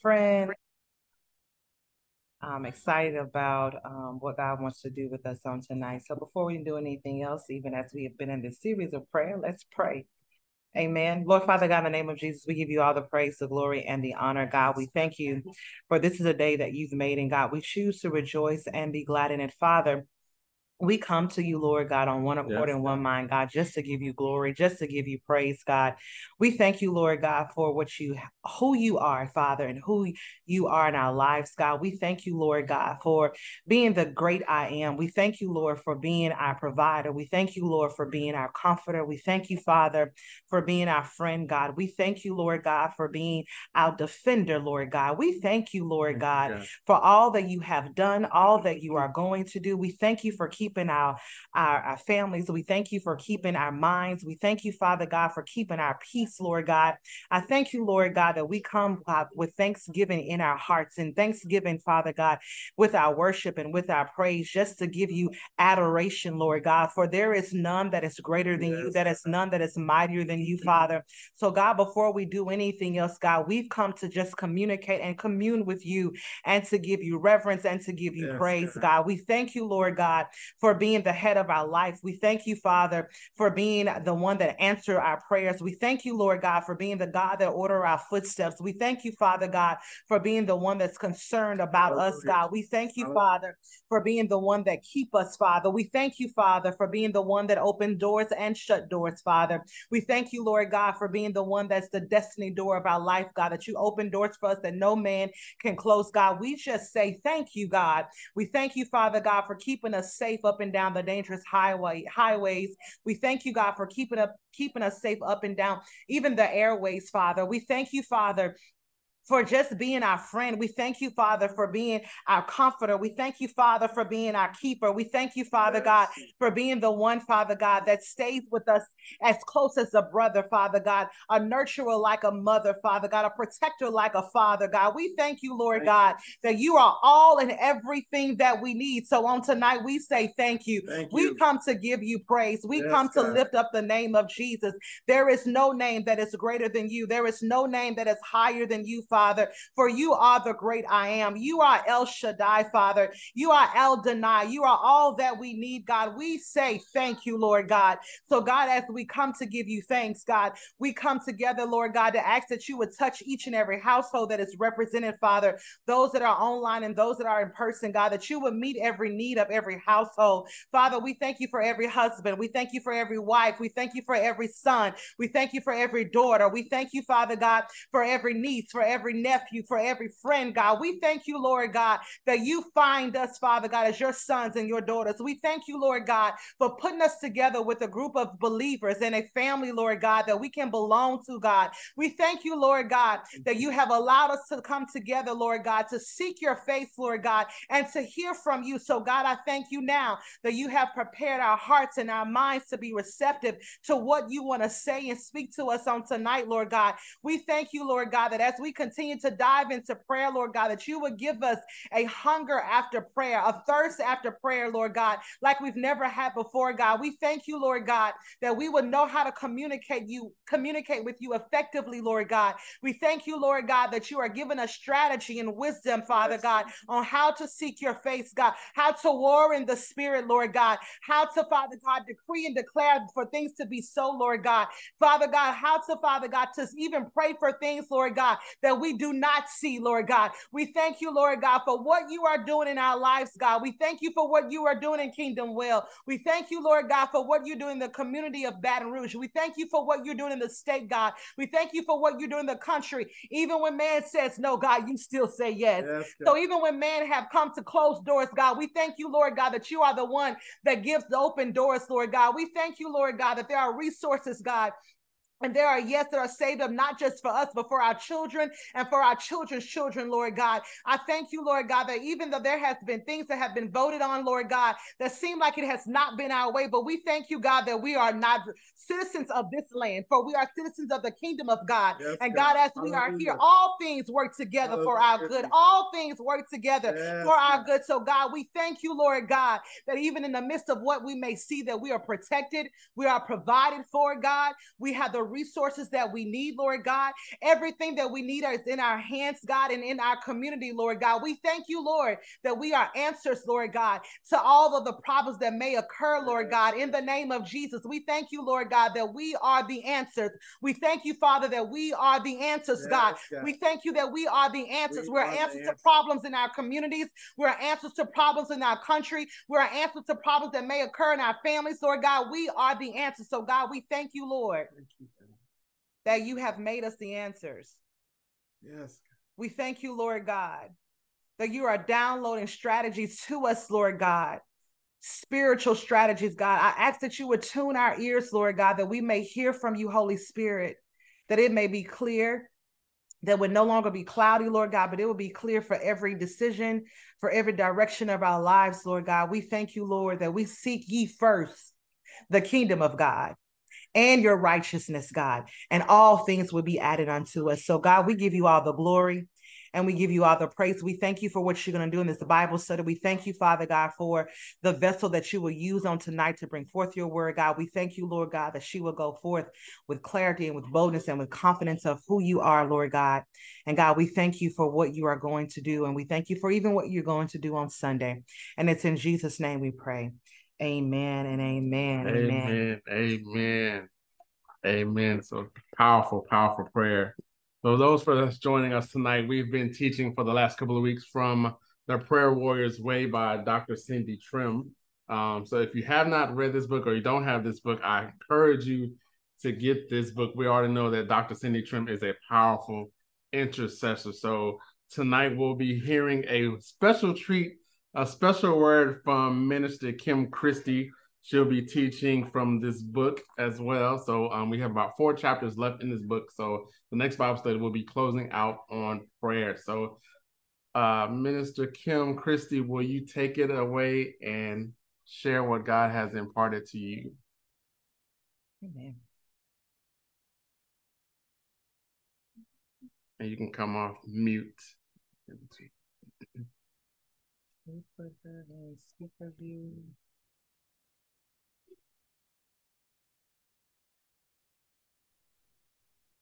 friend. I'm excited about um, what God wants to do with us on tonight. So before we do anything else, even as we have been in this series of prayer, let's pray. Amen. Lord Father God, in the name of Jesus, we give you all the praise, the glory, and the honor. God, we thank you for this is a day that you've made, and God, we choose to rejoice and be glad in it. Father, we come to you, Lord God, on one accord yes. and one mind, God, just to give you glory, just to give you praise, God. We thank you, Lord God, for what you, who you are, Father, and who you are in our lives, God. We thank you, Lord God, for being the great I am. We thank you, Lord, for being our provider. We thank you, Lord, for being our comforter. We thank you, Father, for being our friend, God. We thank you, Lord God, for being our defender, Lord God. We thank you, Lord God, for all that you have done, all that you are going to do. We thank you for keeping keeping our, our, our families. We thank you for keeping our minds. We thank you, Father God, for keeping our peace, Lord God. I thank you, Lord God, that we come God, with thanksgiving in our hearts and thanksgiving, Father God, with our worship and with our praise, just to give you adoration, Lord God. For there is none that is greater than yes. you, that is none that is mightier than you, mm-hmm. Father. So, God, before we do anything else, God, we've come to just communicate and commune with you and to give you reverence and to give you yes, praise, God. God. We thank you, Lord God, for being the head of our life. We thank you, Father, for being the one that answer our prayers. We thank you, Lord God, for being the God that order our footsteps. We thank you, Father God, for being the one that's concerned about Hallelujah. us, God. We thank you, Hallelujah. Father, for being the one that keep us, Father. We thank you, Father, for being the one that open doors and shut doors, Father. We thank you, Lord God, for being the one that's the destiny door of our life, God, that you open doors for us that no man can close, God. We just say thank you, God. We thank you, Father God, for keeping us safe up and down the dangerous highway highways. We thank you, God, for keeping up keeping us safe up and down even the airways, Father. We thank you, Father, for just being our friend. We thank you, Father, for being our comforter. We thank you, Father, for being our keeper. We thank you, Father God, for being the one, Father God, that stays with us as close as a brother, Father God, a nurturer like a mother, Father God, a protector like a father, God. We thank you, Lord thank God, you. that you are all and everything that we need. So on tonight, we say thank you. Thank we you. come to give you praise. We yes, come to God. lift up the name of Jesus. There is no name that is greater than you. There is no name that is higher than you, Father. Father, for you are the great I am. You are El Shaddai, Father. You are Adonai. You are all that we need, God. We say thank you, Lord God. So, God, as we come to give you thanks, God, we come together, Lord God, to ask that you would touch each and every household that is represented, Father, those that are online and those that are in person, God, that you would meet every need of every household. Father, we thank you for every husband. We thank you for every wife. We thank you for every son. We thank you for every daughter. We thank you, Father God, for every niece, for every every nephew, for every friend, God. We thank you, Lord God, that you find us, Father God, as your sons and your daughters. We thank you, Lord God, for putting us together with a group of believers and a family, Lord God, that we can belong to, God. We thank you, Lord God, that you have allowed us to come together, Lord God, to seek your face, Lord God, and to hear from you. So, God, I thank you now that you have prepared our hearts and our minds to be receptive to what you want to say and speak to us on tonight, Lord God. We thank you, Lord God, that as we continue continue to dive into prayer, Lord God, that you would give us a hunger after prayer, a thirst after prayer, Lord God, like we've never had before, God. We thank you, Lord God, that we would know how to communicate you, communicate with you effectively, Lord God. We thank you, Lord God, that you are giving us strategy and wisdom, Father God, on how to seek your face, God, how to war in the spirit, Lord God, how to, Father God, decree and declare for things to be so, Lord God. Father God, how to, Father God, to even pray for things, Lord God, that we we do not see, Lord God. We thank you, Lord God, for what you are doing in our lives, God. We thank you for what you are doing in Kingdom Well. We thank you, Lord God, for what you're doing in the community of Baton Rouge. We thank you for what you're doing in the state, God. We thank you for what you're doing in the country. Even when man says no, God, you still say yes. yes so even when man have come to close doors, God, we thank you, Lord God, that you are the one that gives the open doors, Lord God. We thank you, Lord God, that there are resources, God, and there are yes that are saved up not just for us, but for our children and for our children's children, Lord God. I thank you, Lord God, that even though there has been things that have been voted on, Lord God, that seem like it has not been our way, but we thank you, God, that we are not citizens of this land, for we are citizens of the kingdom of God. Yes, and God, as we Hallelujah. are here, all things work together Hallelujah. for our good. All things work together yes, for our good. So, God, we thank you, Lord God, that even in the midst of what we may see, that we are protected, we are provided for, God. We have the resources that we need, Lord God. Everything that we need is in our hands, God, and in our community, Lord God. We thank you, Lord, that we are answers, Lord God, to all of the problems that may occur, Lord God, in the name of Jesus. We thank you, Lord God, that we are the answers. We thank you, Father, that we are the answers, yes, God. God. We thank you that we are the answers. We are answers to problems in our communities. We're answers to problems in our country. We're answers to problems that may occur in our families, Lord God. We are the answers. So, God, we thank you, Lord, thank you, that you have made us the answers. Yes. We thank you, Lord God, that you are downloading strategies to us, Lord God. Spiritual strategies, God. I ask that you would tune our ears, Lord God, that we may hear from you, Holy Spirit, that it may be clear, that would no longer be cloudy, Lord God, but it will be clear for every decision, for every direction of our lives, Lord God. We thank you, Lord, that we seek ye first the kingdom of God and your righteousness, God, and all things will be added unto us. So, God, we give you all the glory and we give you all the praise. We thank you for what you're going to do in this Bible study. We thank you, Father God, for the vessel that you will use on tonight to bring forth your word, God. We thank you, Lord God, that she will go forth with clarity and with boldness and with confidence of who you are, Lord God. And God, we thank you for what you are going to do. And we thank you for even what you're going to do on Sunday. And it's in Jesus' name we pray. Amen and amen. Amen. Amen. Amen. So powerful, powerful prayer. So those for us joining us tonight, we've been teaching for the last couple of weeks from the Prayer Warriors Way by Dr. Cindy Trimm. Um, so if you have not read this book or you don't have this book, I encourage you to get this book. We already know that Dr. Cindy Trimm is a powerful intercessor. So tonight we'll be hearing a special treat a special word from Minister Kim Christie. She'll be teaching from this book as well. So um, we have about four chapters left in this book. So the next Bible study will be closing out on prayer. So uh, Minister Kim Christie, will you take it away and share what God has imparted to you? Amen. And you can come off mute.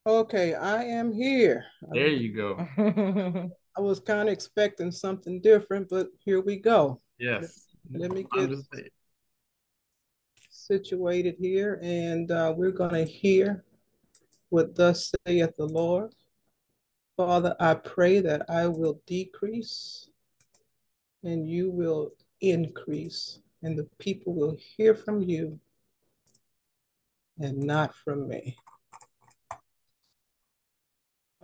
Okay, I am here. There you go. I was kind of expecting something different, but here we go. Yes. Let, me get situated here, and uh, we're going to hear what thus saith the Lord. Father, I pray that I will decrease and you will increase, and the people will hear from you and not from me.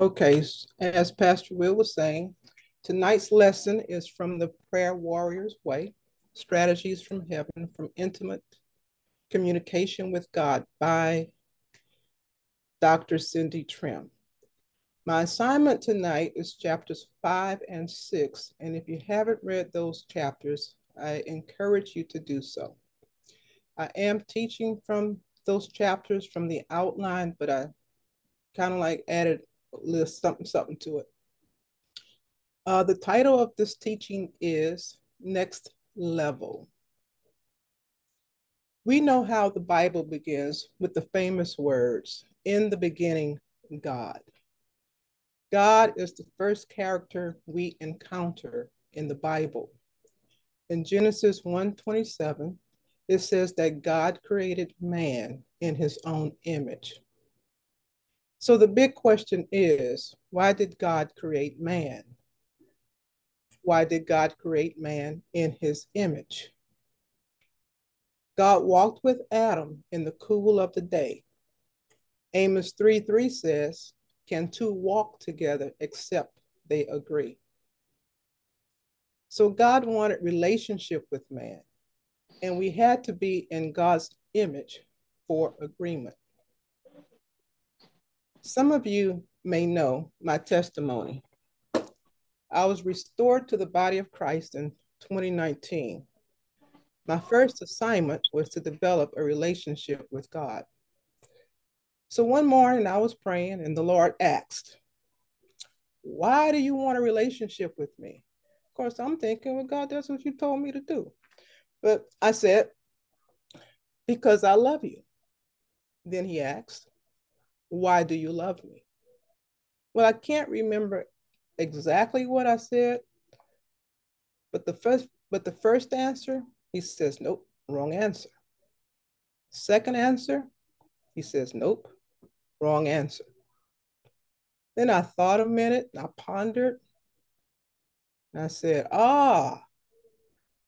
Okay, as Pastor Will was saying, tonight's lesson is from the Prayer Warrior's Way Strategies from Heaven from Intimate Communication with God by Dr. Cindy Trimm. My assignment tonight is chapters five and six. And if you haven't read those chapters, I encourage you to do so. I am teaching from those chapters from the outline, but I kind of like added a little something, something to it. Uh, the title of this teaching is Next Level. We know how the Bible begins with the famous words, in the beginning, God. God is the first character we encounter in the Bible. In Genesis 1:27, it says that God created man in his own image. So the big question is, why did God create man? Why did God create man in his image? God walked with Adam in the cool of the day. Amos 3 3 says, can two walk together except they agree? So God wanted relationship with man, and we had to be in God's image for agreement. Some of you may know my testimony. I was restored to the body of Christ in 2019. My first assignment was to develop a relationship with God. So one morning I was praying and the Lord asked, Why do you want a relationship with me? Of course, I'm thinking, Well, God, that's what you told me to do. But I said, Because I love you. Then he asked, Why do you love me? Well, I can't remember exactly what I said, but the first but the first answer, he says, nope, wrong answer. Second answer, he says, nope, wrong answer. Then I thought a minute, I pondered, and I said, ah,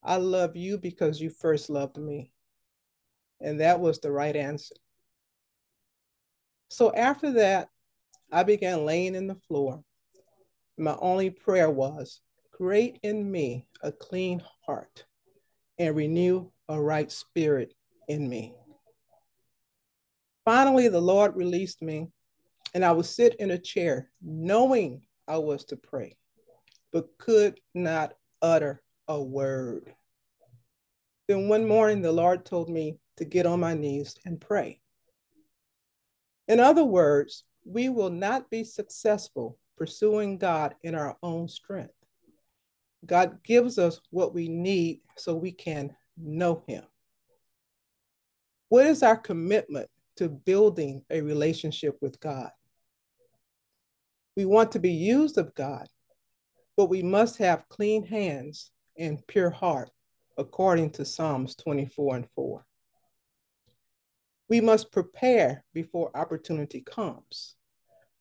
I love you because you first loved me. And that was the right answer. So after that, I began laying in the floor. My only prayer was, create in me a clean heart and renew a right spirit in me. Finally, the Lord released me, and I would sit in a chair knowing I was to pray, but could not utter a word. Then one morning, the Lord told me to get on my knees and pray. In other words, we will not be successful pursuing God in our own strength. God gives us what we need so we can know Him. What is our commitment to building a relationship with God? We want to be used of God, but we must have clean hands and pure heart, according to Psalms 24 and 4. We must prepare before opportunity comes.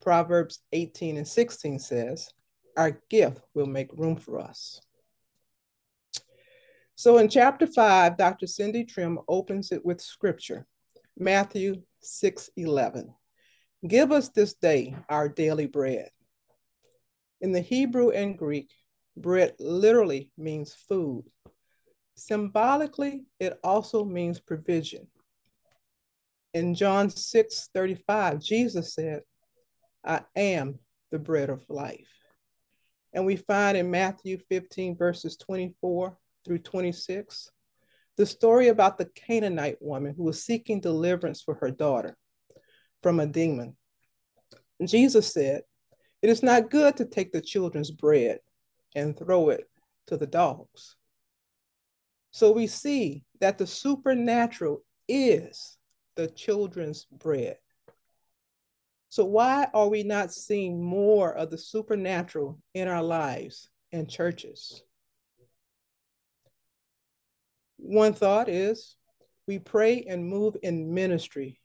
Proverbs 18 and 16 says, Our gift will make room for us. So in chapter 5, Dr. Cindy Trimm opens it with scripture Matthew 6 11. Give us this day our daily bread. In the Hebrew and Greek, bread literally means food. Symbolically, it also means provision. In John 6 35, Jesus said, I am the bread of life. And we find in Matthew 15, verses 24 through 26, the story about the Canaanite woman who was seeking deliverance for her daughter from a demon. Jesus said, It is not good to take the children's bread and throw it to the dogs. So we see that the supernatural is the children's bread. So, why are we not seeing more of the supernatural in our lives and churches? One thought is we pray and move in ministry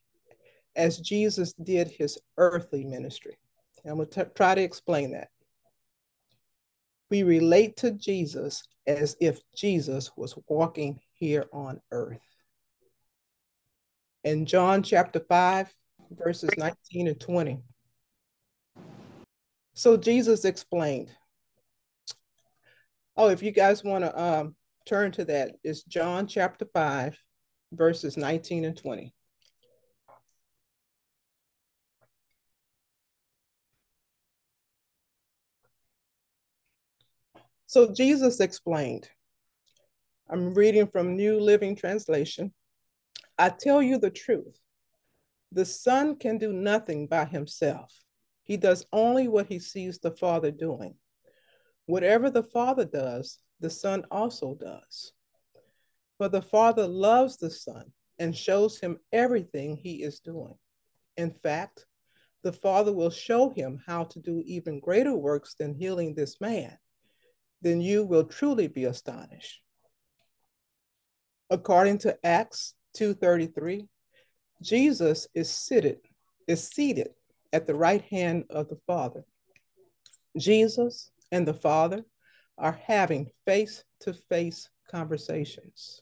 as Jesus did his earthly ministry. I'm going to try to explain that. We relate to Jesus as if Jesus was walking here on earth. In John chapter 5, verses 19 and 20. So Jesus explained. Oh, if you guys want to um, turn to that, it's John chapter 5, verses 19 and 20. So Jesus explained. I'm reading from New Living Translation. I tell you the truth. The Son can do nothing by himself. He does only what he sees the Father doing. Whatever the Father does, the Son also does. For the Father loves the Son and shows him everything he is doing. In fact, the Father will show him how to do even greater works than healing this man. Then you will truly be astonished. According to Acts 2:33, Jesus is seated, is seated at the right hand of the Father. Jesus and the Father are having face-to-face conversations.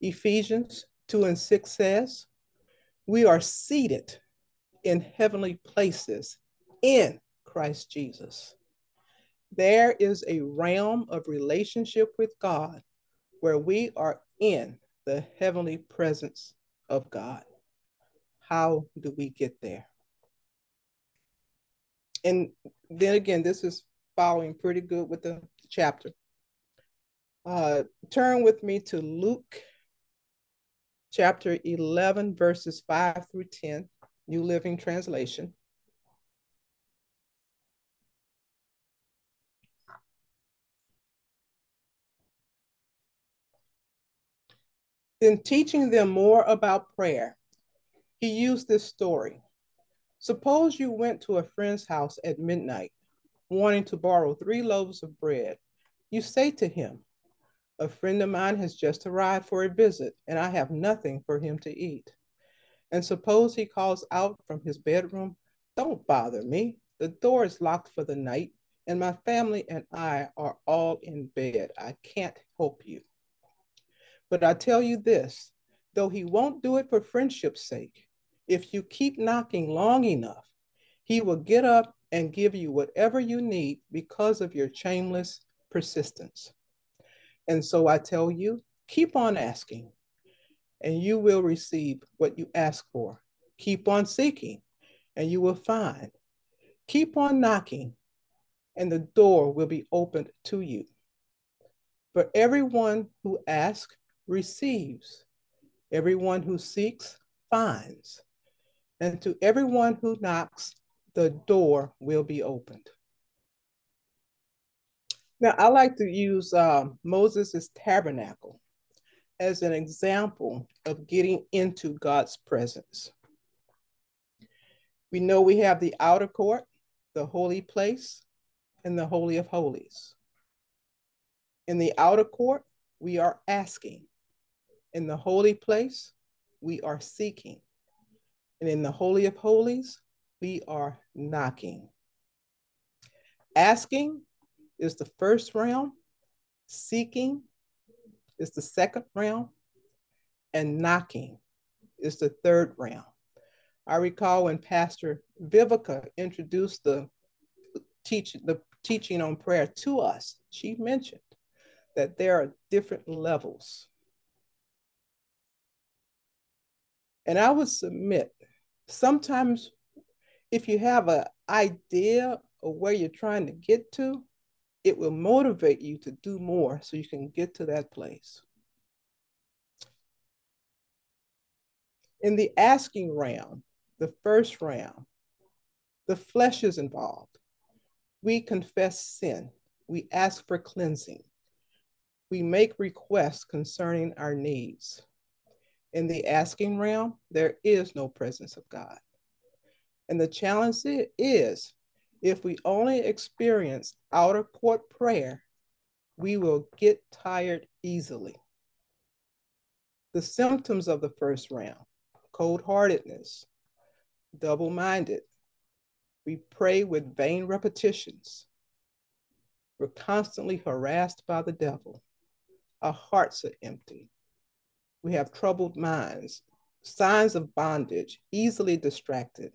Ephesians 2 and 6 says, We are seated in heavenly places in Christ Jesus. There is a realm of relationship with God where we are in the heavenly presence of God. How do we get there? And then again, this is following pretty good with the chapter. Uh, turn with me to Luke chapter 11, verses 5 through 10, New Living Translation. In teaching them more about prayer, he used this story. Suppose you went to a friend's house at midnight, wanting to borrow three loaves of bread. You say to him, A friend of mine has just arrived for a visit, and I have nothing for him to eat. And suppose he calls out from his bedroom, Don't bother me. The door is locked for the night, and my family and I are all in bed. I can't help you. But I tell you this though he won't do it for friendship's sake, if you keep knocking long enough, he will get up and give you whatever you need because of your shameless persistence. And so I tell you, keep on asking, and you will receive what you ask for. Keep on seeking, and you will find. Keep on knocking, and the door will be opened to you. For everyone who asks receives, everyone who seeks finds, and to everyone who knocks, the door will be opened. Now, I like to use um, Moses' tabernacle as an example of getting into God's presence. We know we have the outer court, the holy place, and the Holy of Holies. In the outer court, we are asking. In the holy place, we are seeking. And in the Holy of Holies, we are knocking. Asking is the first realm, seeking is the second realm, and knocking is the third realm. I recall when Pastor Vivica introduced the teach the teaching on prayer to us, she mentioned that there are different levels. And I would submit sometimes if you have an idea of where you're trying to get to, it will motivate you to do more so you can get to that place. In the asking round, the first round, the flesh is involved. We confess sin. We ask for cleansing. We make requests concerning our needs. In the asking realm, there is no presence of God. And the challenge is if we only experience outer court prayer, we will get tired easily. The symptoms of the first round cold heartedness, double minded. We pray with vain repetitions. We're constantly harassed by the devil. Our hearts are empty. We have troubled minds, signs of bondage, easily distracted.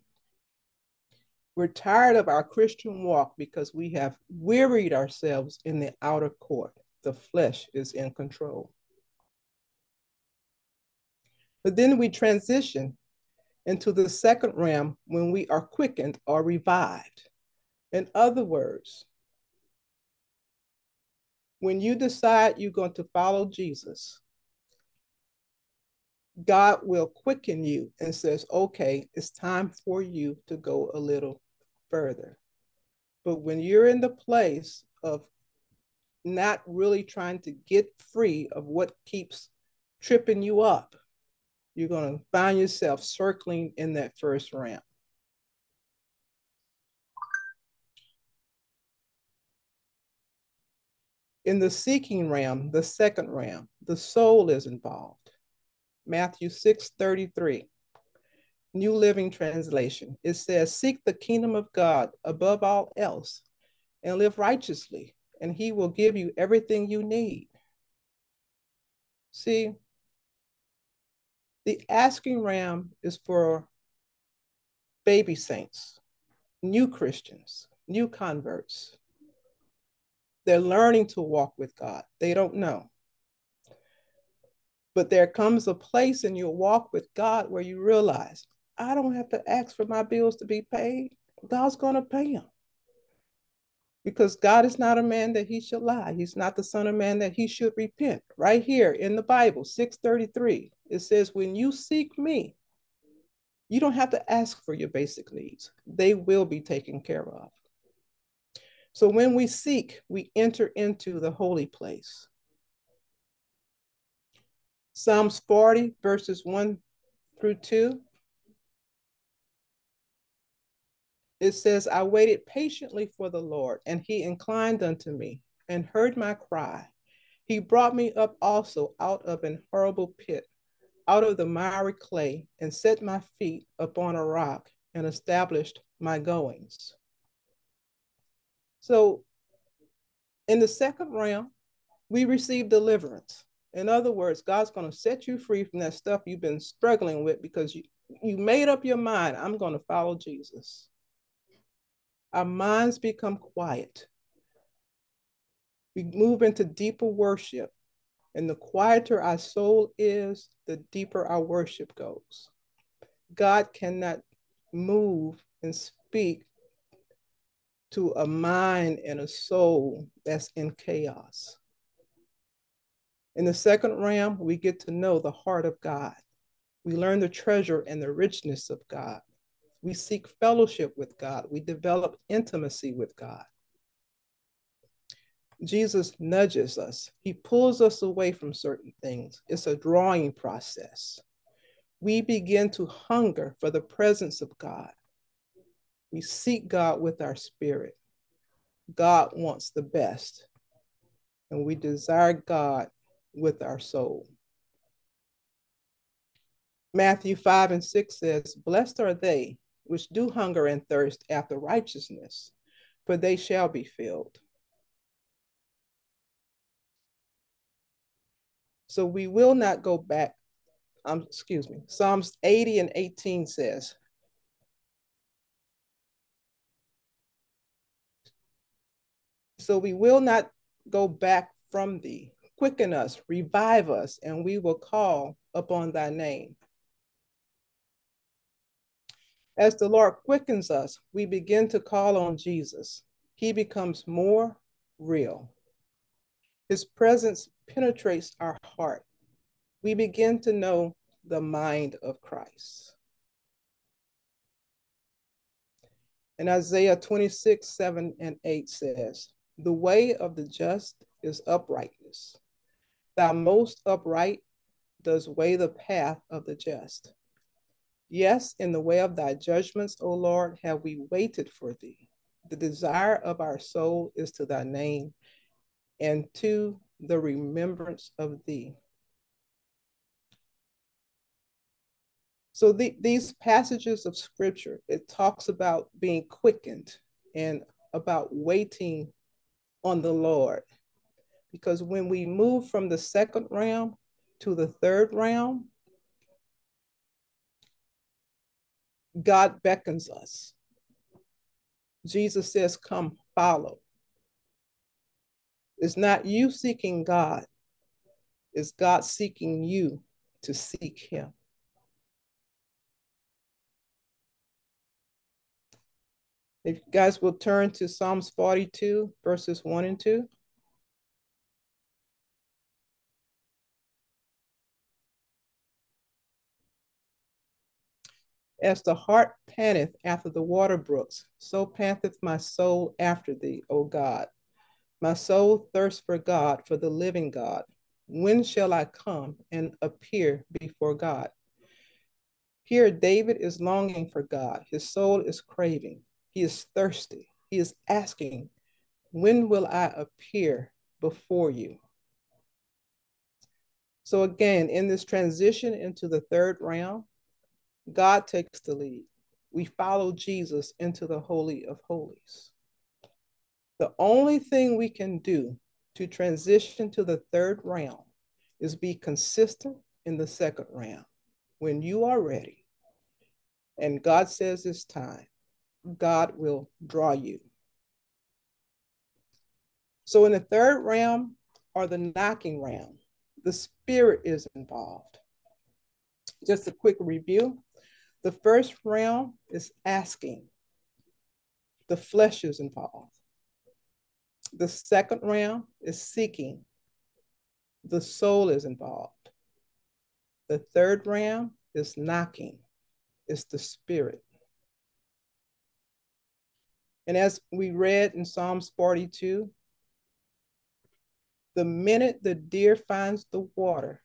We're tired of our Christian walk because we have wearied ourselves in the outer court. The flesh is in control. But then we transition into the second realm when we are quickened or revived. In other words, when you decide you're going to follow Jesus, God will quicken you and says, okay, it's time for you to go a little further. But when you're in the place of not really trying to get free of what keeps tripping you up, you're going to find yourself circling in that first ramp. In the seeking realm, the second realm, the soul is involved. Matthew 6 33. New Living Translation. It says, Seek the kingdom of God above all else and live righteously, and he will give you everything you need. See, the asking ram is for baby saints, new Christians, new converts. They're learning to walk with God. They don't know. But there comes a place in your walk with God where you realize I don't have to ask for my bills to be paid. God's going to pay them. Because God is not a man that he should lie. He's not the son of man that he should repent. Right here in the Bible, 633, it says, When you seek me, you don't have to ask for your basic needs, they will be taken care of. So when we seek, we enter into the holy place. Psalms 40, verses 1 through 2 it says, I waited patiently for the Lord, and he inclined unto me and heard my cry. He brought me up also out of an horrible pit, out of the miry clay, and set my feet upon a rock and established my goings. So, in the second realm, we receive deliverance. In other words, God's going to set you free from that stuff you've been struggling with because you, you made up your mind, I'm going to follow Jesus. Our minds become quiet. We move into deeper worship. And the quieter our soul is, the deeper our worship goes. God cannot move and speak to a mind and a soul that's in chaos. In the second realm, we get to know the heart of God. We learn the treasure and the richness of God. We seek fellowship with God. We develop intimacy with God. Jesus nudges us, He pulls us away from certain things. It's a drawing process. We begin to hunger for the presence of God. We seek God with our spirit. God wants the best, and we desire God with our soul. Matthew 5 and 6 says, Blessed are they which do hunger and thirst after righteousness, for they shall be filled. So we will not go back. Um, excuse me. Psalms 80 and 18 says, So we will not go back from thee. Quicken us, revive us, and we will call upon thy name. As the Lord quickens us, we begin to call on Jesus. He becomes more real. His presence penetrates our heart. We begin to know the mind of Christ. And Isaiah 26, 7 and 8 says, The way of the just is uprightness. Thou most upright does weigh the path of the just. Yes, in the way of thy judgments, O Lord, have we waited for thee. The desire of our soul is to thy name and to the remembrance of thee. So the, these passages of scripture, it talks about being quickened and about waiting on the Lord. Because when we move from the second realm to the third realm, God beckons us. Jesus says, Come, follow. It's not you seeking God, it's God seeking you to seek Him. If you guys will turn to Psalms 42, verses 1 and 2. As the hart panteth after the water brooks, so panteth my soul after thee, O God. My soul thirsts for God, for the living God. When shall I come and appear before God? Here, David is longing for God. His soul is craving. He is thirsty. He is asking, When will I appear before you? So, again, in this transition into the third realm, God takes the lead. We follow Jesus into the Holy of Holies. The only thing we can do to transition to the third realm is be consistent in the second realm. When you are ready and God says it's time, God will draw you. So in the third realm or the knocking realm, the spirit is involved. Just a quick review. The first realm is asking. The flesh is involved. The second realm is seeking. The soul is involved. The third realm is knocking. It's the spirit. And as we read in Psalms 42, the minute the deer finds the water,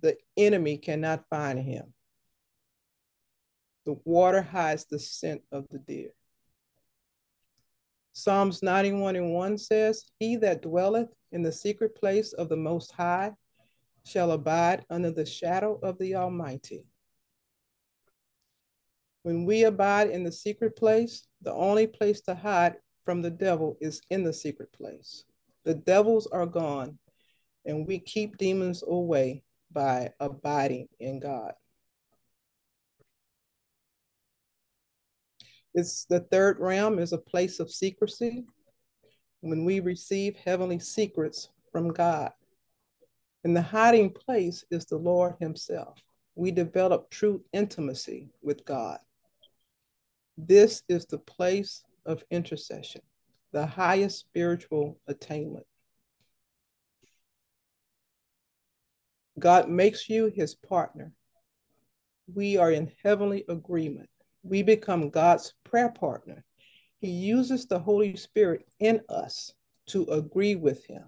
the enemy cannot find him. The water hides the scent of the deer. Psalms 91 and 1 says, He that dwelleth in the secret place of the Most High shall abide under the shadow of the Almighty. When we abide in the secret place, the only place to hide from the devil is in the secret place. The devils are gone, and we keep demons away by abiding in God. It's the third realm is a place of secrecy when we receive heavenly secrets from God. And the hiding place is the Lord Himself. We develop true intimacy with God. This is the place of intercession, the highest spiritual attainment. God makes you his partner. We are in heavenly agreement. We become God's prayer partner. He uses the Holy Spirit in us to agree with him.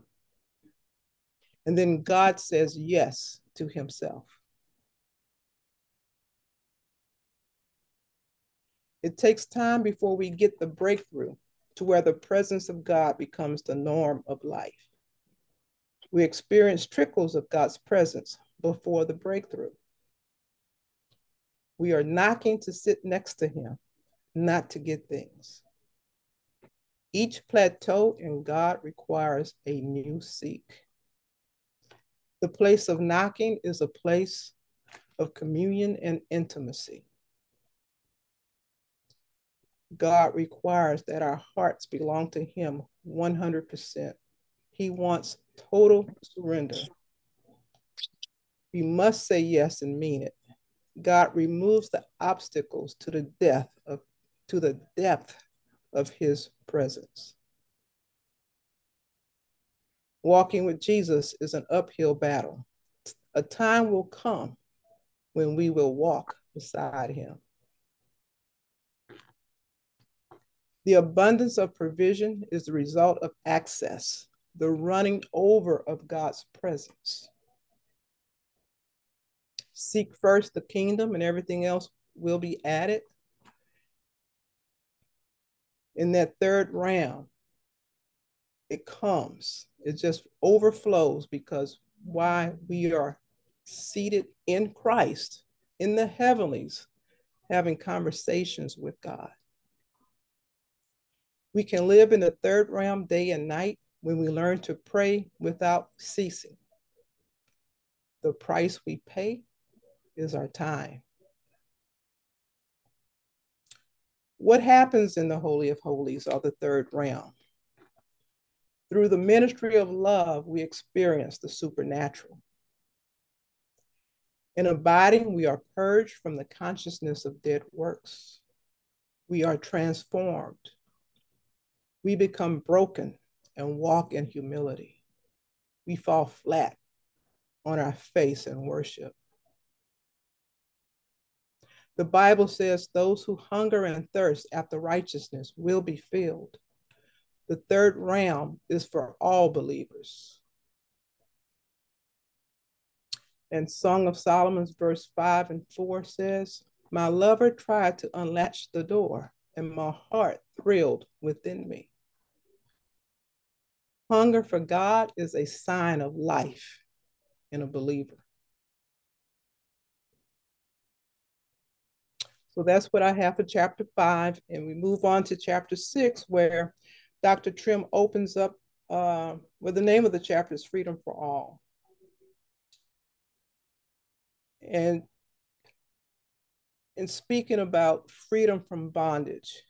And then God says yes to himself. It takes time before we get the breakthrough to where the presence of God becomes the norm of life. We experience trickles of God's presence before the breakthrough. We are knocking to sit next to Him, not to get things. Each plateau in God requires a new seek. The place of knocking is a place of communion and intimacy. God requires that our hearts belong to Him 100%. He wants total surrender. We must say yes and mean it. God removes the obstacles to the of to the depth of his presence. Walking with Jesus is an uphill battle. A time will come when we will walk beside him. The abundance of provision is the result of access, the running over of God's presence. Seek first the kingdom, and everything else will be added. In that third round, it comes, it just overflows because why we are seated in Christ in the heavenlies, having conversations with God. We can live in the third realm day and night when we learn to pray without ceasing. The price we pay is our time. What happens in the Holy of Holies or the third realm? Through the ministry of love, we experience the supernatural. In abiding, we are purged from the consciousness of dead works. We are transformed we become broken and walk in humility. We fall flat on our face in worship. The Bible says those who hunger and thirst after righteousness will be filled. The third realm is for all believers. And Song of Solomon's verse 5 and 4 says, My lover tried to unlatch the door, and my heart thrilled within me. Hunger for God is a sign of life in a believer. So that's what I have for chapter five. And we move on to chapter six, where Dr. Trimm opens up, uh, well, the name of the chapter is Freedom for All. And in speaking about freedom from bondage,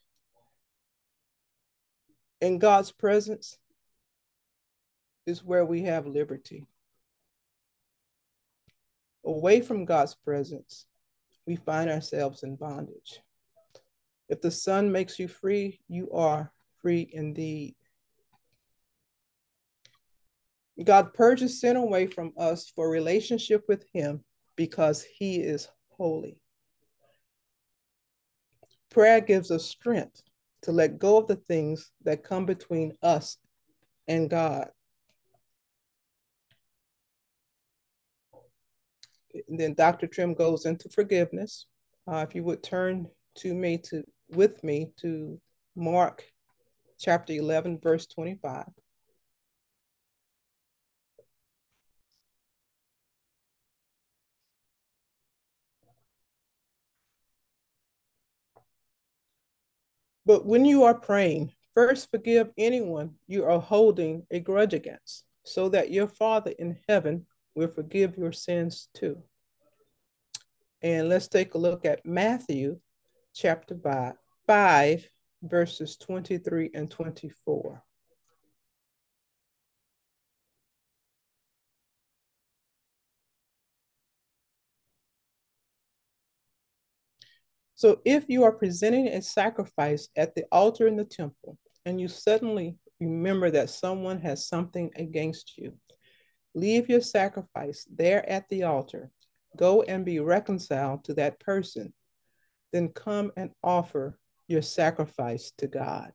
in God's presence, is where we have liberty. Away from God's presence, we find ourselves in bondage. If the Son makes you free, you are free indeed. God purges sin away from us for relationship with Him because He is holy. Prayer gives us strength to let go of the things that come between us and God. And then Dr. Trimm goes into forgiveness. Uh, if you would turn to me to with me to Mark chapter 11, verse 25. But when you are praying, first forgive anyone you are holding a grudge against, so that your Father in heaven will forgive your sins too. And let's take a look at Matthew chapter 5, 5 verses 23 and 24. So if you are presenting a sacrifice at the altar in the temple and you suddenly remember that someone has something against you, leave your sacrifice there at the altar. Go and be reconciled to that person. Then come and offer your sacrifice to God.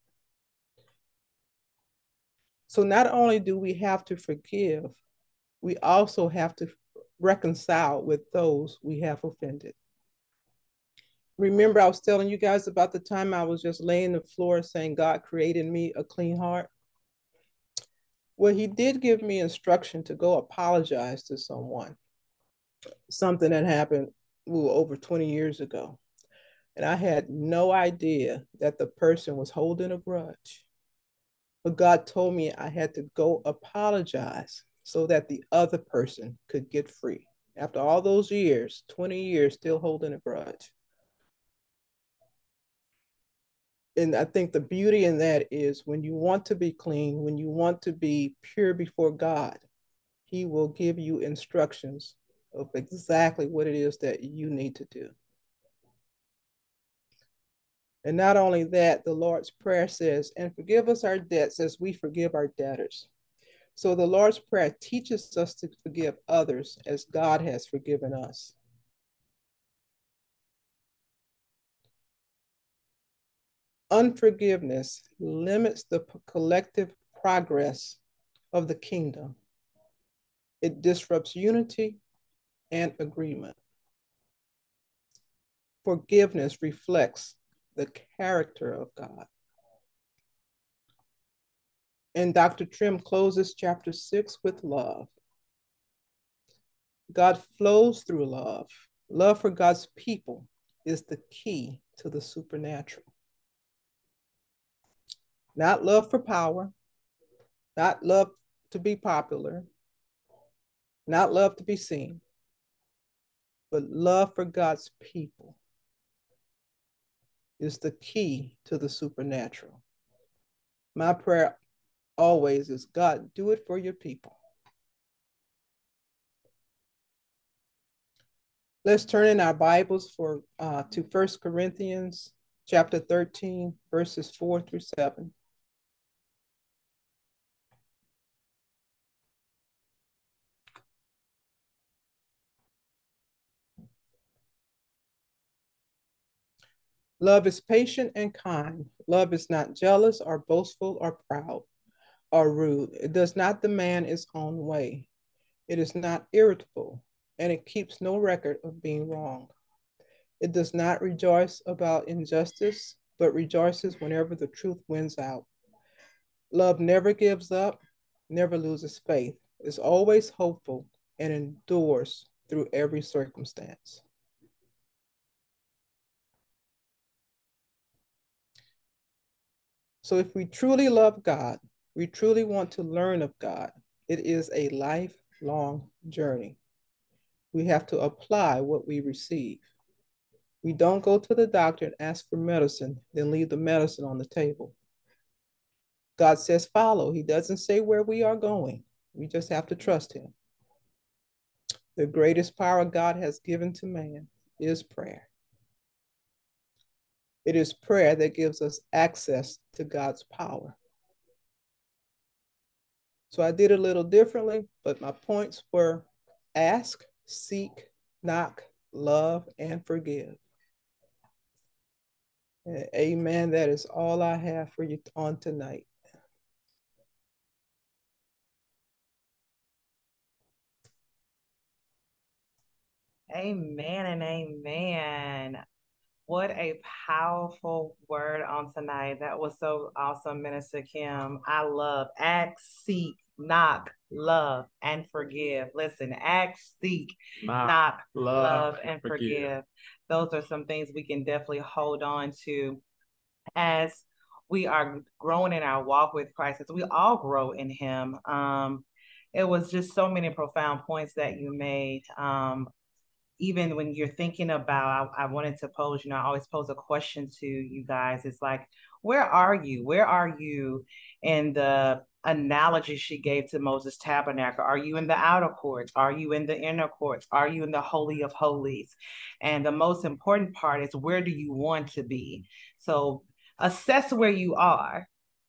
So not only do we have to forgive, we also have to reconcile with those we have offended remember I was telling you guys about the time I was just laying the floor saying God created me a clean heart? Well, he did give me instruction to go apologize to someone. Something that happened ooh, over 20 years ago. And I had no idea that the person was holding a grudge. But God told me I had to go apologize so that the other person could get free. After all those years, 20 years, still holding a grudge. And I think the beauty in that is when you want to be clean, when you want to be pure before God, He will give you instructions of exactly what it is that you need to do. And not only that, the Lord's Prayer says, and forgive us our debts as we forgive our debtors. So the Lord's Prayer teaches us to forgive others as God has forgiven us. Unforgiveness limits the collective progress of the kingdom. It disrupts unity and agreement. Forgiveness reflects the character of God. And Dr. Trimm closes chapter six with love. God flows through love. Love for God's people is the key to the supernatural not love for power, not love to be popular, not love to be seen, but love for God's people is the key to the supernatural. My prayer always is God, do it for your people. Let's turn in our Bibles for uh, to First Corinthians chapter 13, verses 4 through 7. Love is patient and kind. Love is not jealous or boastful or proud or rude. It does not demand its own way. It is not irritable and it keeps no record of being wrong. It does not rejoice about injustice, but rejoices whenever the truth wins out. Love never gives up, never loses faith, is always hopeful, and endures through every circumstance. So if we truly love God, we truly want to learn of God, it is a lifelong journey. We have to apply what we receive. We don't go to the doctor and ask for medicine, then leave the medicine on the table. God says follow. He doesn't say where we are going. We just have to trust him. The greatest power God has given to man is prayer. It is prayer that gives us access to God's power. So I did a little differently, but my points were ask, seek, knock, love, and forgive. Amen. That is all I have for you on tonight. Amen and amen. What a powerful word on tonight. That was so awesome, Minister Kim. I love act, seek, knock, love, and forgive. Listen, act, seek, knock, knock love, love, and forgive. forgive. Those are some things we can definitely hold on to as we are growing in our walk with Christ, as we all grow in Him. Um, it was just so many profound points that you made. Um, even when you're thinking about, I, I, wanted to pose, you know, I always pose a question to you guys. It's like, where are you? Where are you in the analogy she gave to Moses tabernacle? Are you in the outer courts? Are you in the inner courts? Are you in the holy of holies? And the most important part is where do you want to be? So assess where you are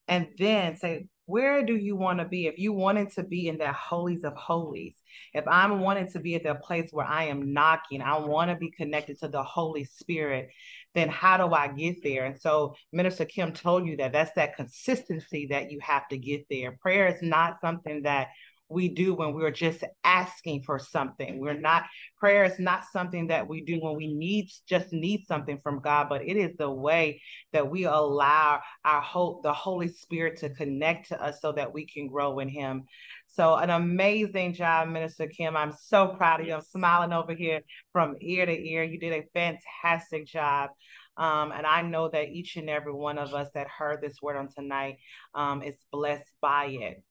and then say, where do you want to be? If you wanted to be in that holies of holies, if I'm wanting to be at that place where I am knocking, I want to be connected to the Holy Spirit, then how do I get there? And so Minister Kim told you that that's that consistency that you have to get there. Prayer is not something that we do when we're just asking for something. We're not prayer is not something that we do when we need just need something from God, but it is the way that we allow our hope, the Holy Spirit to connect to us so that we can grow in him. So an amazing job, Minister Kim. I'm so proud of you. I'm smiling over here from ear to ear. You did a fantastic job. Um, and I know that each and every one of us that heard this word on tonight um, is blessed by it.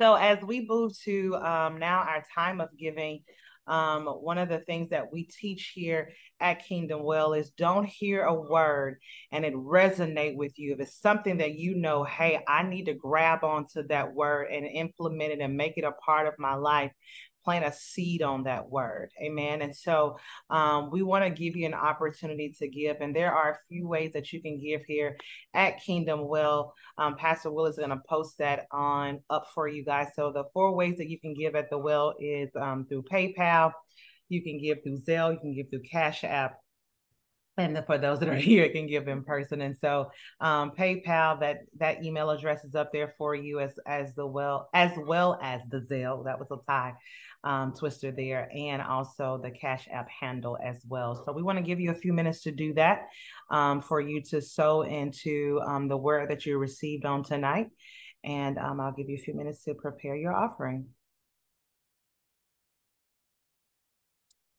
So as we move to um, now our time of giving, um, one of the things that we teach here at Kingdom Well is don't hear a word and it resonate with you. If it's something that you know, hey, I need to grab onto that word and implement it and make it a part of my life, plant a seed on that word. Amen. And so um, we want to give you an opportunity to give. And there are a few ways that you can give here at Kingdom Well. Um, Pastor Will is going to post that on up for you guys. So the four ways that you can give at the well is um, through PayPal. You can give through Zelle. You can give through Cash App and for those that are here can give in person. And so um, paypal that that email address is up there for you as as the well as well as the Zelle. That was a tie um, twister there and also the cash app handle as well. So we want to give you a few minutes to do that um, for you to sow into um, the word that you received on tonight. And um, i'll give you a few minutes to prepare your offering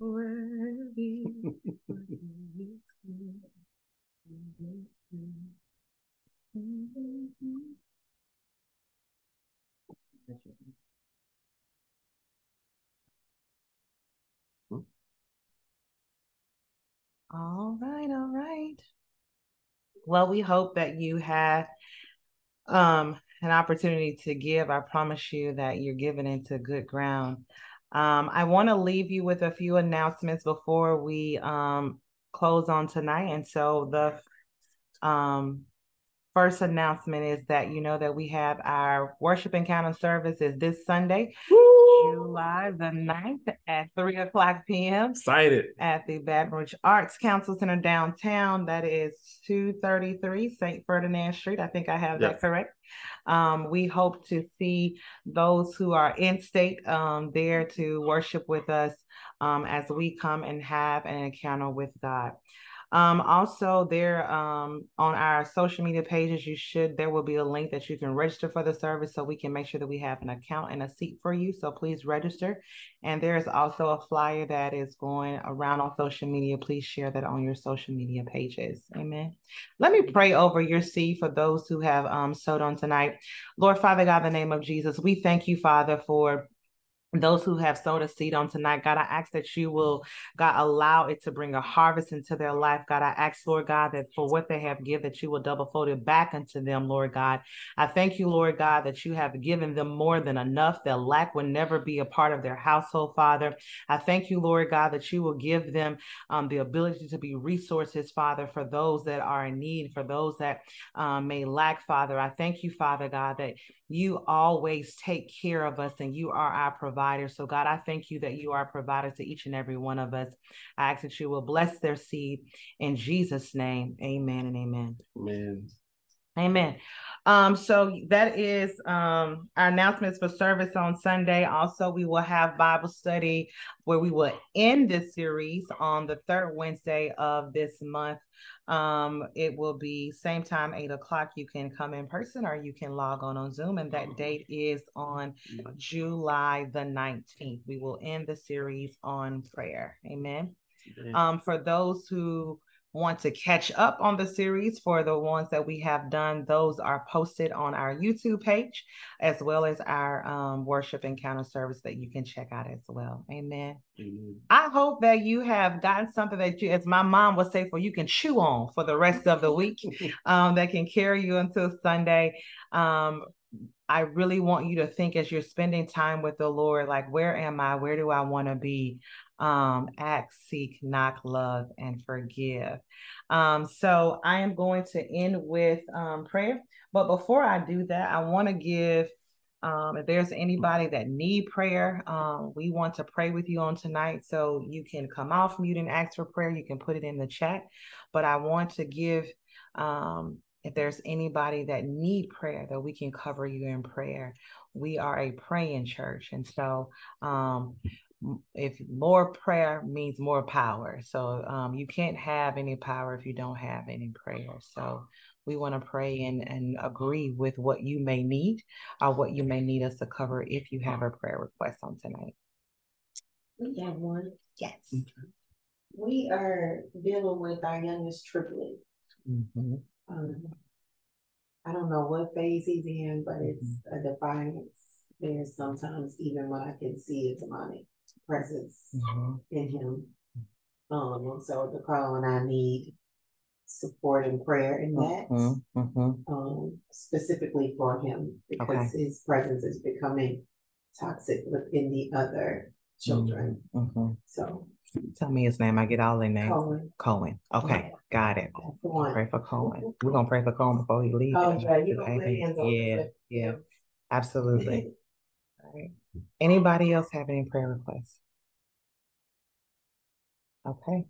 All right, all right. Well, we hope that you had um, an opportunity to give. I promise you that you're giving into good ground. Um, I want to leave you with a few announcements before we um, close on tonight. And so the um, first announcement is that you know that we have our worship encounter services this Sunday, Woo! July the 9th at 3 o'clock p.m. Excited. At the Baton Rouge Arts Council Center downtown. That is 233 St. Ferdinand Street. I think I have yes. that correct. Um, we hope to see those who are in state um, there to worship with us um, as we come and have an encounter with God. Um, also, there um, on our social media pages, you should there will be a link that you can register for the service, so we can make sure that we have an account and a seat for you. So please register. And there is also a flyer that is going around on social media. Please share that on your social media pages. Amen. Let me pray over your seed for those who have um, sowed on tonight. Lord Father God, in the name of Jesus, we thank you, Father, for those who have sowed a seed on tonight, God, I ask that you will, God, allow it to bring a harvest into their life. God, I ask, Lord God, that for what they have given, that you will double fold it back unto them, Lord God. I thank you, Lord God, that you have given them more than enough, that lack will never be a part of their household, Father. I thank you, Lord God, that you will give them um, the ability to be resources, Father, for those that are in need, for those that um, may lack, Father. I thank you, Father God, that you always take care of us and you are our provider. So, God, I thank you that you are a provider to each and every one of us. I ask that you will bless their seed in Jesus' name. Amen and amen. Amen. Amen. Um, so that is um our announcements for service on Sunday. Also, we will have Bible study where we will end this series on the third Wednesday of this month. Um, it will be same time, eight o'clock. You can come in person or you can log on on Zoom, and that date is on July the 19th. We will end the series on prayer. Amen. Um, for those who want to catch up on the series for the ones that we have done, those are posted on our YouTube page as well as our um, worship encounter service that you can check out as well. Amen. I hope that you have gotten something that you, as my mom would say, for you can chew on for the rest of the week um, that can carry you until Sunday. Um, I really want you to think as you're spending time with the Lord, like, where am I? Where do I want to be? Um, act, seek, knock, love, and forgive. Um, so I am going to end with um, prayer. But before I do that, I want to give, um, if there's anybody that need prayer, um, we want to pray with you on tonight. So you can come off mute and ask for prayer. You can put it in the chat. But I want to give um, if there's anybody that need prayer that we can cover you in prayer we are a praying church and so um, if more prayer means more power. So um, you can't have any power if you don't have any prayer. So we want to pray and, and agree with what you may need or what you may need us to cover if you have a prayer request on tonight. We have one. Yes. We are dealing with our youngest triplet. Mm-hmm. Um, I don't know what phase he's in, but it's mm-hmm. a defiance. There's sometimes even when I can see it's money presence mm-hmm. in him. Um, and so Nicole and I need support and prayer in that, mm-hmm. Mm-hmm. Um, specifically for him because okay. his presence is becoming toxic within the other children. Mm-hmm. Mm-hmm. So Tell me his name. I get all their names. Cohen. Cohen. Okay, got it. Pray for Cohen. We're gonna pray for Cohen before he leaves. Oh, yeah, yeah, yeah, absolutely. all right. Anybody else have any prayer requests? Okay.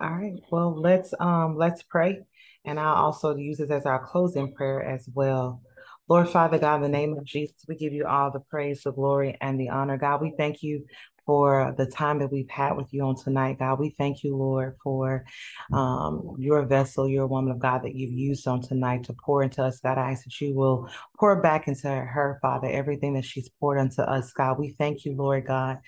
All right. Well, let's um let's pray. And I'll also use this as our closing prayer as well. Lord Father God, in the name of Jesus, we give you all the praise, the glory, and the honor. God, we thank you for the time that we've had with you on tonight, God. We thank you, Lord, for um, your vessel, your woman of God that you've used on tonight to pour into us. God, I ask that you will pour back into her, Father, everything that she's poured into us, God. We thank you, Lord God,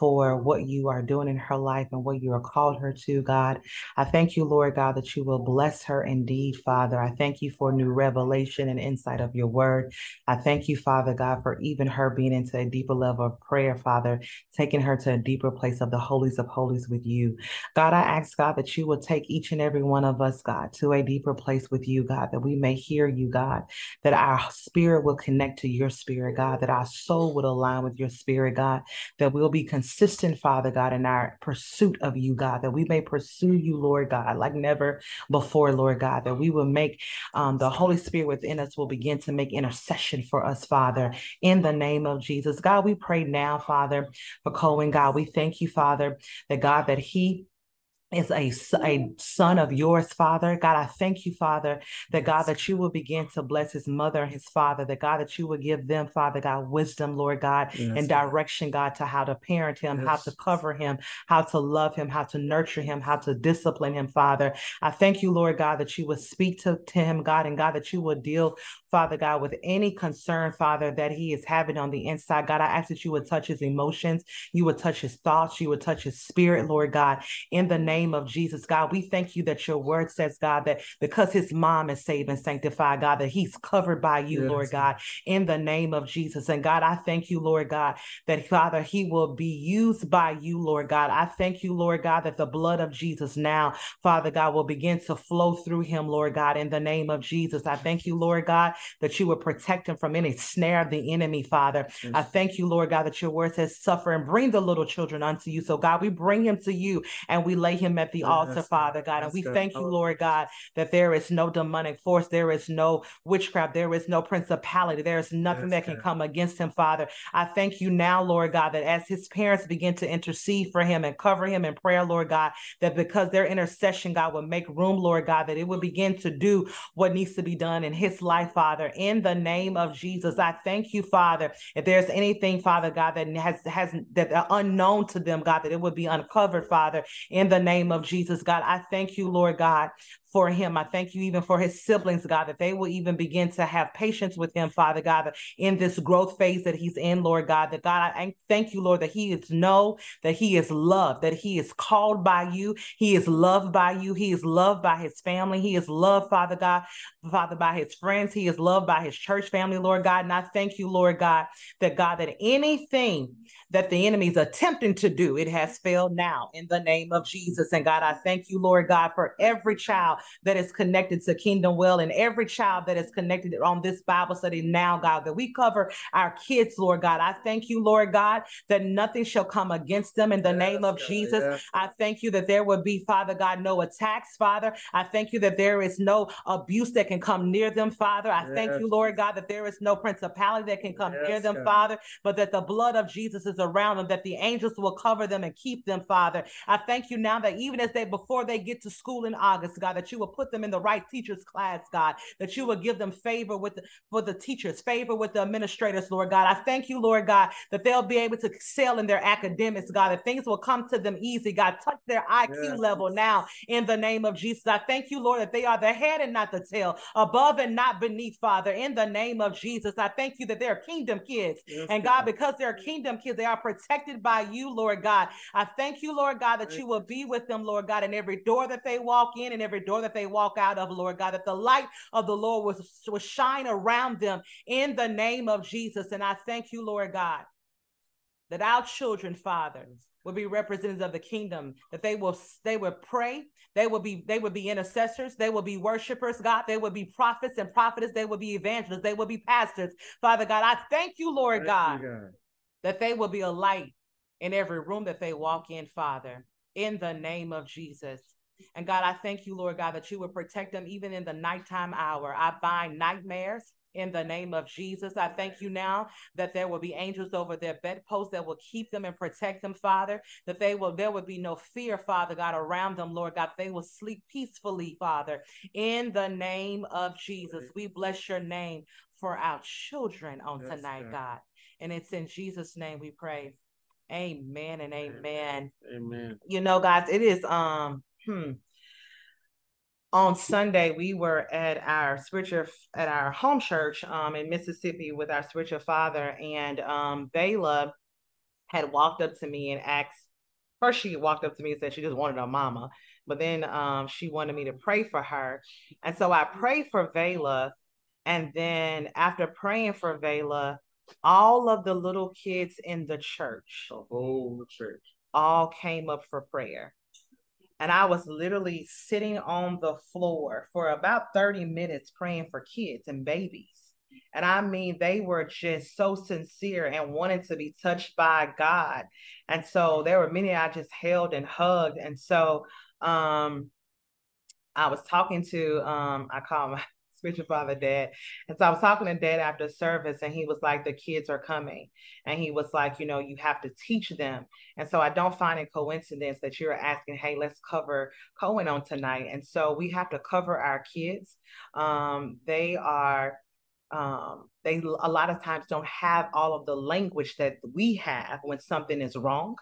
for what you are doing in her life and what you are called her to, God. I thank you, Lord God, that you will bless her indeed, Father. I thank you for new revelation and insight of your word. I thank you, Father God, for even her being into a deeper level of prayer, Father, taking her to a deeper place of the holies of holies with you. God, I ask, God, that you will take each and every one of us, God, to a deeper place with you, God, that we may hear you, God, that our spirit will connect to your spirit, God, that our soul would align with your spirit, God, that we'll be consistent consistent, Father God, in our pursuit of you, God, that we may pursue you, Lord God, like never before, Lord God, that we will make um, the Holy Spirit within us will begin to make intercession for us, Father, in the name of Jesus. God, we pray now, Father, for Cohen, God. We thank you, Father, that God, that he is a, a son of yours, Father. God, I thank you, Father, that God, that you will begin to bless his mother and his father, that God, that you will give them, Father God, wisdom, Lord God, yes. and direction, God, to how to parent him, yes. how to cover him, how to love him, how to nurture him, how to discipline him, Father. I thank you, Lord God, that you will speak to, to him, God, and God, that you will deal Father God, with any concern, Father, that he is having on the inside. God, I ask that you would touch his emotions, you would touch his thoughts, you would touch his spirit, Lord God, in the name of Jesus. God, we thank you that your word says, God, that because his mom is saved and sanctified, God, that he's covered by you, yes. Lord God, in the name of Jesus. And God, I thank you, Lord God, that Father, he will be used by you, Lord God. I thank you, Lord God, that the blood of Jesus now, Father God, will begin to flow through him, Lord God, in the name of Jesus. I thank you, Lord God, that you would protect him from any snare of the enemy, Father. Yes. I thank you, Lord God, that your word says, suffer and bring the little children unto you. So, God, we bring him to you and we lay him at the yes. altar, Father God. And we thank you, Lord God, that there is no demonic force, there is no witchcraft, there is no principality, there is nothing that can come against him, Father. I thank you now, Lord God, that as his parents begin to intercede for him and cover him in prayer, Lord God, that because their intercession, God, will make room, Lord God, that it will begin to do what needs to be done in his life, Father. Father, in the name of Jesus, I thank you, Father. If there's anything, Father God, that has has that unknown to them, God, that it would be uncovered, Father. In the name of Jesus, God, I thank you, Lord God, for him. I thank you even for his siblings, God, that they will even begin to have patience with him, Father God, in this growth phase that he's in, Lord God. That God, I thank you, Lord, that he is know that he is loved, that he is called by you, he is loved by you, he is loved by his family, he is loved, Father God, Father, by his friends, he is loved by his church family, Lord God. And I thank you, Lord God, that God, that anything that the enemy is attempting to do, it has failed now in the name of Jesus. And God, I thank you, Lord God, for every child that is connected to Kingdom Well and every child that is connected on this Bible study now, God, that we cover our kids, Lord God. I thank you, Lord God, that nothing shall come against them in the yes, name of God, Jesus. Yes. I thank you that there will be, Father God, no attacks, Father. I thank you that there is no abuse that can come near them, Father. I yes. thank you, Lord God, that there is no principality that can come near them, God. Father, but that the blood of Jesus is around them, that the angels will cover them and keep them, Father. I thank you now that even as they, before they get to school in August, God, that you will put them in the right teachers class, God, that you will give them favor with the, for the teachers, favor with the administrators, Lord God. I thank you, Lord God, that they'll be able to excel in their academics, God, that things will come to them easy, God. Touch their IQ yes. level now in the name of Jesus. I thank you, Lord, that they are the head and not the tail, above and not beneath, Father, in the name of Jesus. I thank you that they're kingdom kids. Yes, and God, because they're kingdom kids, they are protected by you, Lord God. I thank you, Lord God, that you will be with them, Lord God, in every door that they walk in and every door that they walk out of, Lord God, that the light of the Lord will, was shine around them in the name of Jesus. And I thank you, Lord God, that our children, Father, will be representatives of the kingdom that they will they will pray they will be they will be intercessors they will be worshipers god they will be prophets and prophetess they will be evangelists they will be pastors. Father god i thank you lord thank god, you, god, that they will be a light in every room that they walk in father in the name of jesus and God, I thank you, Lord God, that you would protect them even in the nighttime hour. I bind nightmares in the name of Jesus. I thank you now that there will be angels over their bedposts that will keep them and protect them, Father. That they will there will be no fear, Father God, around them, Lord God. They will sleep peacefully, Father. In the name of Jesus, we bless your name for our children on yes, tonight, God. God. And it's in Jesus' name we pray. Amen and amen. Amen. You know, guys, it is um hmm. On Sunday we were at our spiritual at our home church um in Mississippi with our spiritual father and um Bayla had walked up to me and asked first she walked up to me and said she just wanted a mama but then um she wanted me to pray for her. And so I prayed for Vela and then after praying for Vela all of the little kids in the church the whole church. all came up for prayer and I was literally sitting on the floor for about 30 minutes praying for kids and babies. And I mean, they were just so sincere and wanted to be touched by God. And so there were many I just held and hugged. And so um, I was talking to, um, I call my spiritual father dad. And so I was talking to dad after service, and he was like, The kids are coming. And he was like, You know, you have to teach them. And so I don't find it coincidence that you're asking, Hey, let's cover Cohen on tonight. And so we have to cover our kids. Um, they are um, they a lot of times don't have all of the language that we have when something is wrong.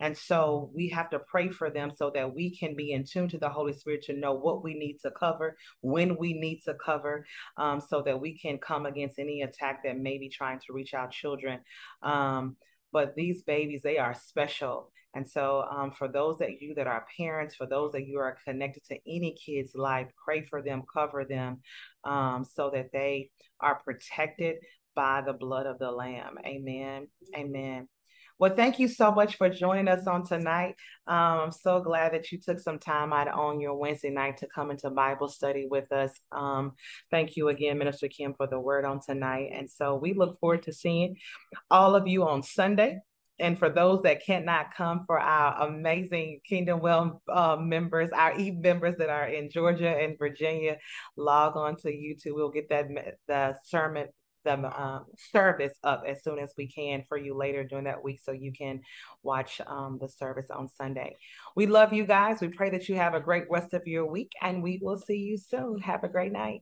And so we have to pray for them so that we can be in tune to the Holy Spirit to know what we need to cover, when we need to cover, um, so that we can come against any attack that may be trying to reach our children. Um, but these babies, they are special. And so, um, for those that you that are parents, for those that you are connected to any kid's life, pray for them, cover them, um, so that they are protected by the blood of the Lamb. Amen. Amen. Well, thank you so much for joining us on tonight. Um, I'm so glad that you took some time out on your Wednesday night to come into Bible study with us. Um, thank you again, Minister Kim, for the word on tonight. And so we look forward to seeing all of you on Sunday. And for those that cannot come for our amazing Kingdom Well uh, members, our E members that are in Georgia and Virginia, log on to YouTube. We'll get that the sermon the um, service up as soon as we can for you later during that week so you can watch um, the service on Sunday. We love you guys. We pray that you have a great rest of your week and we will see you soon. Have a great night.